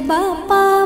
爸爸。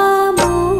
पामो।